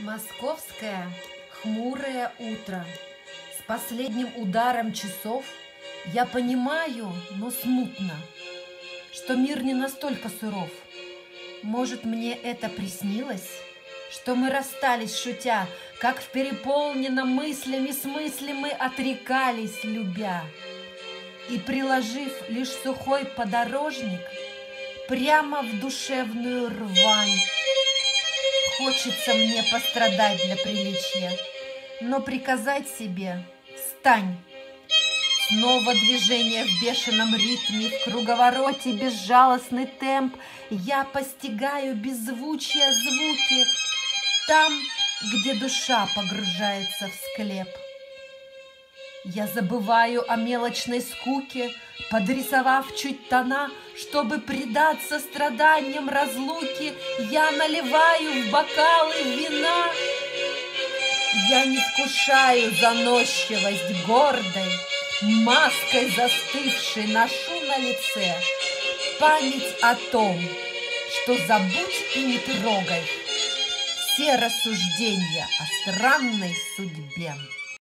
Московское хмурое утро. С последним ударом часов я понимаю, но смутно, что мир не настолько суров. Может, мне это приснилось? Что мы расстались, шутя, как в переполненном мыслями смысле мы отрекались, любя. И, приложив лишь сухой подорожник, прямо в душевную рвань, Хочется мне пострадать для приличия, но приказать себе «Стань!» Снова движение в бешеном ритме, в круговороте безжалостный темп. Я постигаю беззвучие звуки там, где душа погружается в склеп. Я забываю о мелочной скуке, Подрисовав чуть тона, чтобы предаться страданиям разлуки, Я наливаю в бокалы вина. Я не вкушаю заносчивость гордой, Маской застывшей ношу на лице Память о том, что забудь и не трогай Все рассуждения о странной судьбе.